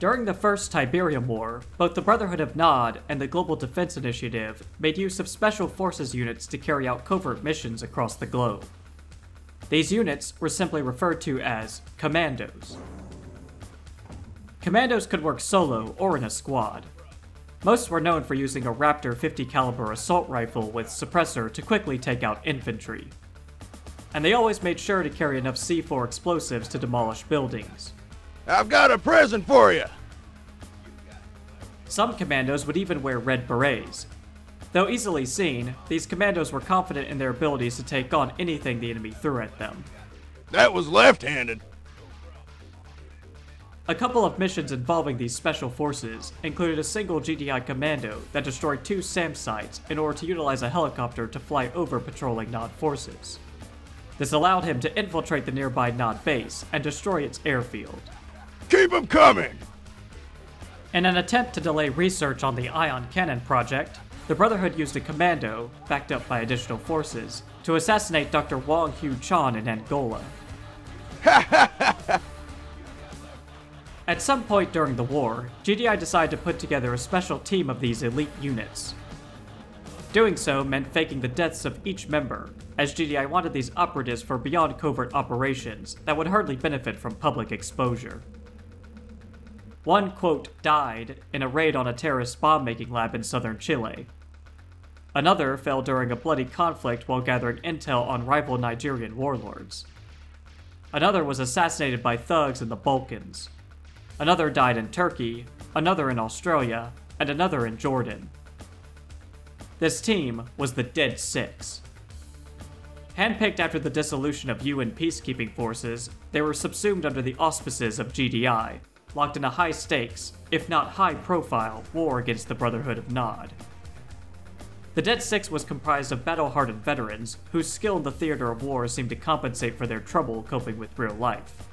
During the First Tiberium War, both the Brotherhood of Nod and the Global Defense Initiative made use of Special Forces units to carry out covert missions across the globe. These units were simply referred to as commandos. Commandos could work solo or in a squad. Most were known for using a Raptor 50 caliber assault rifle with suppressor to quickly take out infantry. And they always made sure to carry enough C4 explosives to demolish buildings. I've got a present for you. Some commandos would even wear red berets. Though easily seen, these commandos were confident in their abilities to take on anything the enemy threw at them. That was left-handed. A couple of missions involving these special forces included a single GDI commando that destroyed two SAM sites in order to utilize a helicopter to fly over patrolling Nod forces. This allowed him to infiltrate the nearby Nod base and destroy its airfield. Keep 'em coming! In an attempt to delay research on the ion cannon project, the Brotherhood used a commando, backed up by additional forces, to assassinate Dr. Wong Hu Chan in Angola. At some point during the war, GDI decided to put together a special team of these elite units. Doing so meant faking the deaths of each member, as GDI wanted these operatives for beyond covert operations that would hardly benefit from public exposure. One, quote, died in a raid on a terrorist bomb making lab in southern Chile. Another fell during a bloody conflict while gathering intel on rival Nigerian warlords. Another was assassinated by thugs in the Balkans. Another died in Turkey, another in Australia, and another in Jordan. This team was the Dead Six. Handpicked after the dissolution of UN peacekeeping forces, they were subsumed under the auspices of GDI, locked in a high stakes, if not high profile, war against the Brotherhood of Nod. The Dead Six was comprised of battle hardened veterans whose skill in the theater of war seemed to compensate for their trouble coping with real life.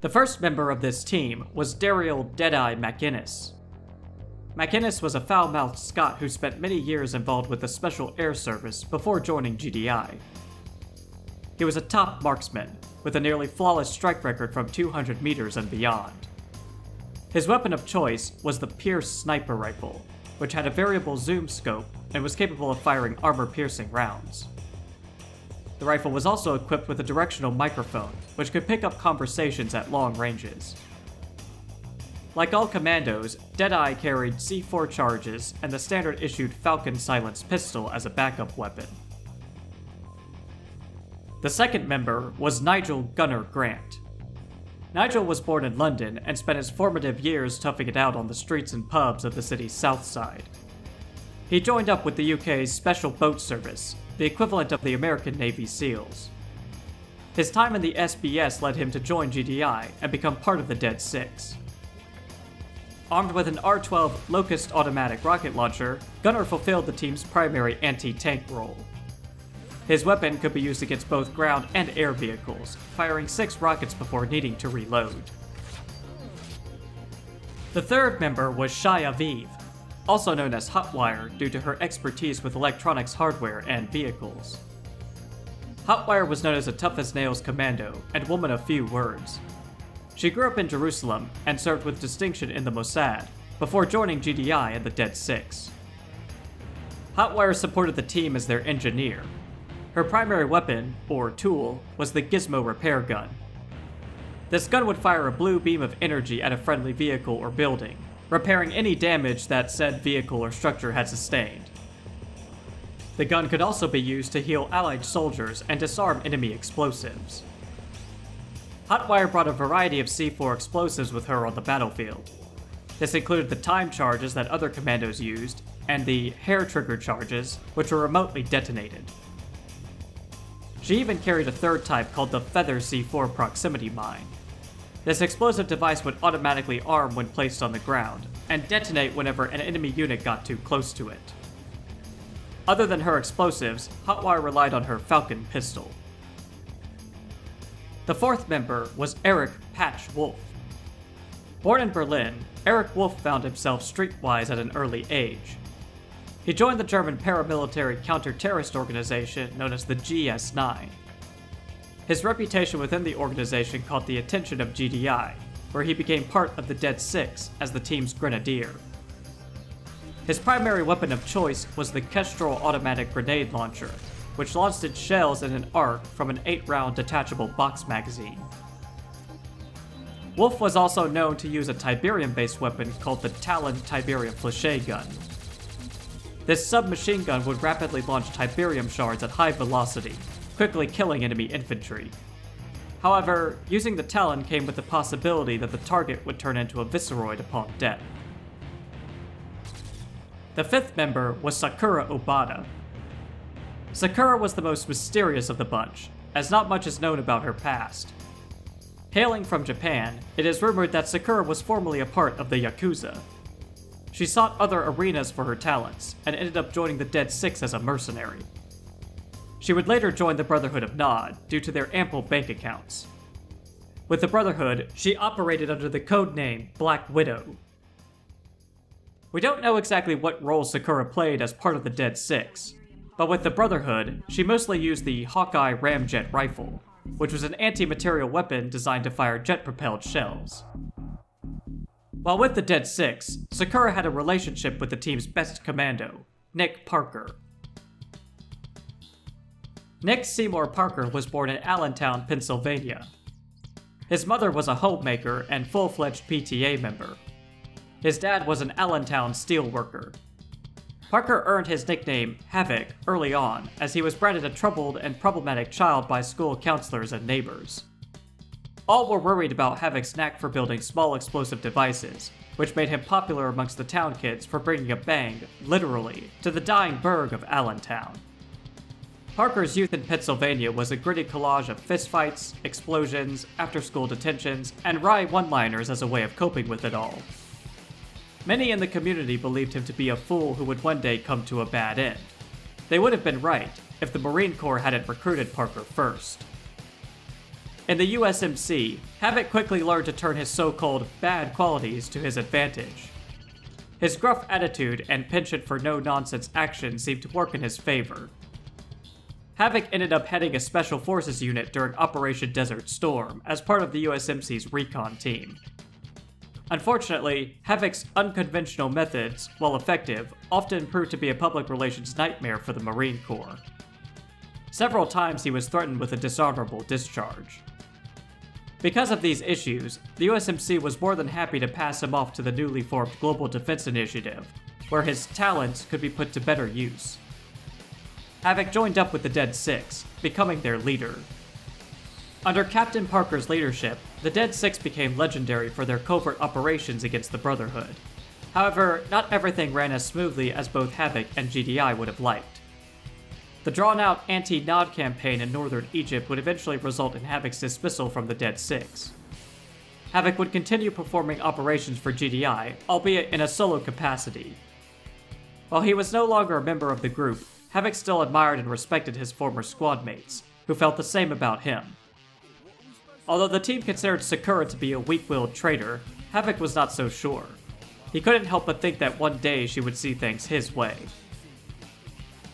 The first member of this team was Daryl Deadeye McInnes. McInnes was a foul mouthed Scot who spent many years involved with the Special Air Service before joining GDI. He was a top marksman, with a nearly flawless strike record from 200 meters and beyond. His weapon of choice was the Pierce sniper rifle, which had a variable zoom scope and was capable of firing armor piercing rounds. The rifle was also equipped with a directional microphone, which could pick up conversations at long ranges. Like all commandos, Deadeye carried C4 charges and the standard issued Falcon silenced pistol as a backup weapon. The second member was Nigel Gunner Grant. Nigel was born in London and spent his formative years toughing it out on the streets and pubs of the city's south side. He joined up with the UK's Special Boat Service, the equivalent of the American Navy SEALs. His time in the SBS led him to join GDI and become part of the Dead Six. Armed with an R 12 Locust automatic rocket launcher, Gunner fulfilled the team's primary anti tank role. His weapon could be used against both ground and air vehicles, firing six rockets before needing to reload. The third member was Shai Aviv, also known as Hotwire due to her expertise with electronics hardware and vehicles. Hotwire was known as a tough as nails commando and woman of few words. She grew up in Jerusalem and served with distinction in the Mossad, before joining GDI and the Dead Six. Hotwire supported the team as their engineer, her primary weapon, or tool, was the Gizmo repair gun. This gun would fire a blue beam of energy at a friendly vehicle or building, repairing any damage that said vehicle or structure had sustained. The gun could also be used to heal allied soldiers and disarm enemy explosives. Hotwire brought a variety of C4 explosives with her on the battlefield. This included the time charges that other commandos used, and the hair trigger charges, which were remotely detonated. She even carried a third type called the Feather C4 proximity mine. This explosive device would automatically arm when placed on the ground, and detonate whenever an enemy unit got too close to it. Other than her explosives, Hotwire relied on her Falcon pistol. The fourth member was Eric Patch Wolf. Born in Berlin, Eric Wolf found himself streetwise at an early age, he joined the German paramilitary counter-terrorist organization known as the GSG9. His reputation within the organization caught the attention of GDI, where he became part of the Dead Six as the team's grenadier. His primary weapon of choice was the Kestrel automatic grenade launcher, which launched its shells in an arc from an 8 round detachable box magazine. Wolf was also known to use a Tiberium based weapon called the Talon Tiberium Flèche gun. This submachine gun would rapidly launch Tiberium shards at high velocity, quickly killing enemy infantry. However, using the Talon came with the possibility that the target would turn into a Visceroid upon death. The fifth member was Sakura Obata. Sakura was the most mysterious of the bunch, as not much is known about her past. Hailing from Japan, it is rumored that Sakura was formerly a part of the Yakuza. She sought other arenas for her talents, and ended up joining the Dead Six as a mercenary. She would later join the Brotherhood of Nod due to their ample bank accounts. With the Brotherhood, she operated under the code name Black Widow. We don't know exactly what role Sakura played as part of the Dead Six, but with the Brotherhood, she mostly used the Hawkeye ramjet rifle, which was an anti-material weapon designed to fire jet-propelled shells. While with the Dead Six, Sakura had a relationship with the team's best commando, Nick Parker. Nick Seymour Parker was born in Allentown, Pennsylvania. His mother was a homemaker and full-fledged PTA member. His dad was an Allentown steelworker. Parker earned his nickname Havoc early on, as he was branded a troubled and problematic child by school counselors and neighbors. All were worried about Havoc's knack for building small explosive devices, which made him popular amongst the town kids for bringing a bang, literally, to the dying burg of Allentown. Parker's youth in Pennsylvania was a gritty collage of fistfights, explosions, after school detentions, and wry one liners as a way of coping with it all. Many in the community believed him to be a fool who would one day come to a bad end. They would have been right if the Marine Corps hadn't recruited Parker first. In the USMC, Havoc quickly learned to turn his so called bad qualities to his advantage. His gruff attitude and penchant for no nonsense action seemed to work in his favor. Havoc ended up heading a Special Forces unit during Operation Desert Storm as part of the USMC's recon team. Unfortunately, Havoc's unconventional methods, while effective, often proved to be a public relations nightmare for the Marine Corps. Several times he was threatened with a dishonorable discharge. Because of these issues, the USMC was more than happy to pass him off to the newly formed Global Defense Initiative, where his talents could be put to better use. Havoc joined up with the Dead Six, becoming their leader. Under Captain Parker's leadership, the Dead Six became legendary for their covert operations against the Brotherhood. However, not everything ran as smoothly as both Havoc and GDI would have liked. The drawn out anti Nod campaign in northern Egypt would eventually result in Havoc's dismissal from the Dead Six. Havoc would continue performing operations for GDI, albeit in a solo capacity. While he was no longer a member of the group, Havoc still admired and respected his former squad mates, who felt the same about him. Although the team considered Sakura to be a weak-willed traitor, Havoc was not so sure. He couldn't help but think that one day she would see things his way.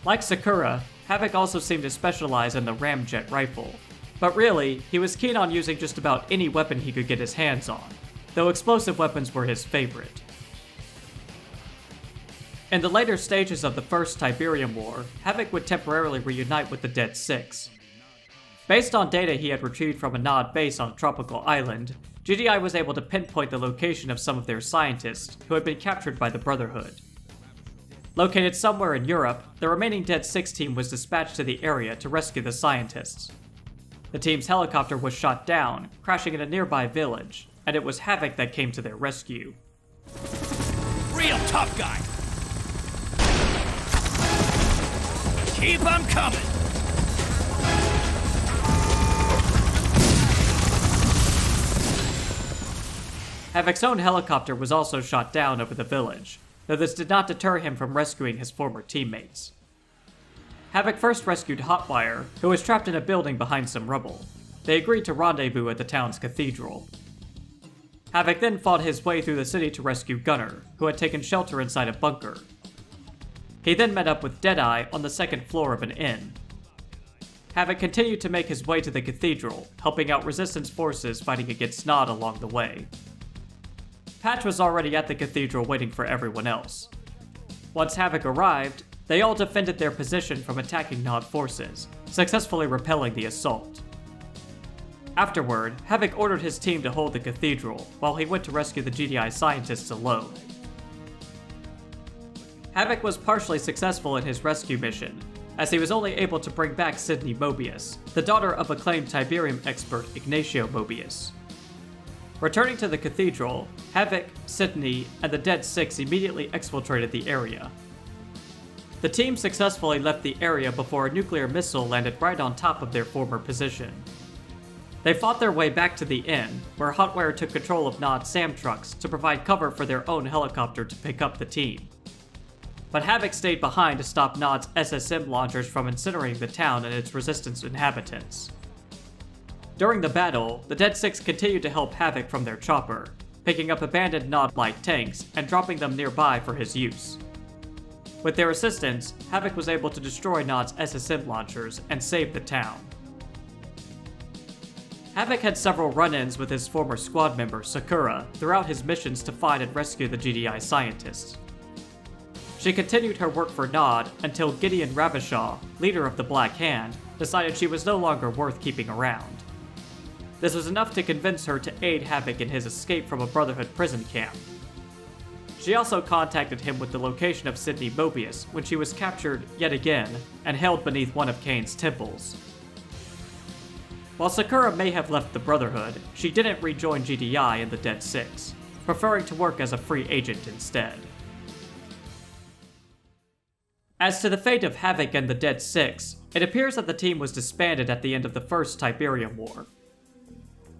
Like Sakura, Havoc also seemed to specialize in the ramjet rifle, but really, he was keen on using just about any weapon he could get his hands on, though explosive weapons were his favorite. In the later stages of the First Tiberium War, Havoc would temporarily reunite with the Dead Six. Based on data he had retrieved from a Nod base on a tropical island, GDI was able to pinpoint the location of some of their scientists who had been captured by the Brotherhood. Located somewhere in Europe, the remaining Dead Six team was dispatched to the area to rescue the scientists. The team's helicopter was shot down, crashing in a nearby village, and it was Havoc that came to their rescue. Real tough guy. Keep coming. Havoc's own helicopter was also shot down over the village, though this did not deter him from rescuing his former teammates. Havoc first rescued Hotwire, who was trapped in a building behind some rubble. They agreed to rendezvous at the town's cathedral. Havoc then fought his way through the city to rescue Gunner, who had taken shelter inside a bunker. He then met up with Deadeye on the second floor of an inn. Havoc continued to make his way to the cathedral, helping out resistance forces fighting against Nod along the way. Patch was already at the cathedral waiting for everyone else. Once Havoc arrived, they all defended their position from attacking Nod forces, successfully repelling the assault. Afterward, Havoc ordered his team to hold the cathedral, while he went to rescue the GDI scientists alone. Havoc was partially successful in his rescue mission, as he was only able to bring back Sydney Mobius, the daughter of acclaimed Tiberium expert Ignatio Mobius. Returning to the cathedral, Havoc, Sydney, and the Dead Six immediately exfiltrated the area. The team successfully left the area before a nuclear missile landed right on top of their former position. They fought their way back to the inn, where Hotwire took control of Nod's SAM trucks to provide cover for their own helicopter to pick up the team but Havoc stayed behind to stop Nod's SSM launchers from incinerating the town and its resistance inhabitants. During the battle, the Dead Six continued to help Havoc from their chopper, picking up abandoned Nod light tanks and dropping them nearby for his use. With their assistance, Havoc was able to destroy Nod's SSM launchers and save the town. Havoc had several run-ins with his former squad member, Sakura, throughout his missions to find and rescue the GDI scientists. She continued her work for Nod until Gideon Raveshaw, leader of the Black Hand, decided she was no longer worth keeping around. This was enough to convince her to aid Havoc in his escape from a Brotherhood prison camp. She also contacted him with the location of Sydney Mobius when she was captured yet again and held beneath one of Kane's temples. While Sakura may have left the Brotherhood, she didn't rejoin GDI in the Dead Six, preferring to work as a free agent instead. As to the fate of Havoc and the Dead Six, it appears that the team was disbanded at the end of the First Tiberium War.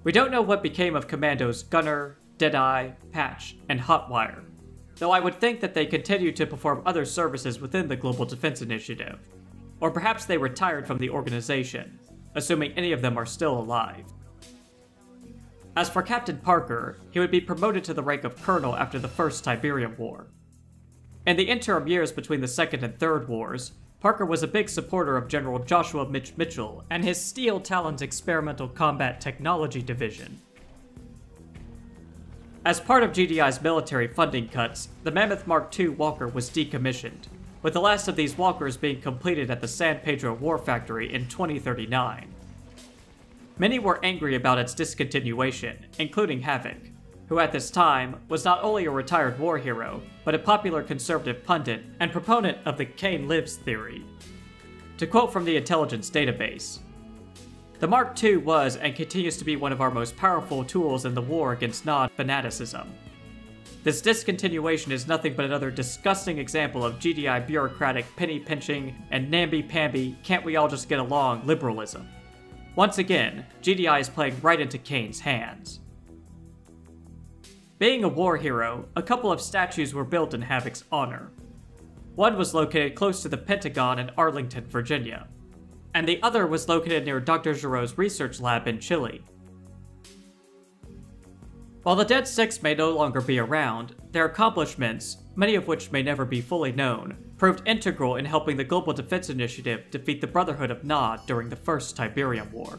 We don't know what became of Commandos Gunner, Deadeye, Patch, and Hotwire, though I would think that they continued to perform other services within the Global Defense Initiative. Or perhaps they retired from the organization, assuming any of them are still alive. As for Captain Parker, he would be promoted to the rank of Colonel after the First Tiberium War, in the interim years between the Second and Third Wars, Parker was a big supporter of General Joshua Mitch Mitchell and his Steel Talons Experimental Combat Technology Division. As part of GDI's military funding cuts, the Mammoth Mark II Walker was decommissioned, with the last of these walkers being completed at the San Pedro War Factory in 2039. Many were angry about its discontinuation, including Havoc who at this time was not only a retired war hero, but a popular conservative pundit and proponent of the Kane lives theory. To quote from the intelligence database, the Mark II was and continues to be one of our most powerful tools in the war against Nod fanaticism. This discontinuation is nothing but another disgusting example of GDI bureaucratic penny pinching and namby-pamby can't we all just get along liberalism. Once again, GDI is playing right into Kane's hands. Being a war hero, a couple of statues were built in Havoc's honor. One was located close to the Pentagon in Arlington, Virginia, and the other was located near Dr. Giroux's research lab in Chile. While the Dead Six may no longer be around, their accomplishments, many of which may never be fully known, proved integral in helping the Global Defense Initiative defeat the Brotherhood of Nod during the First Tiberium War.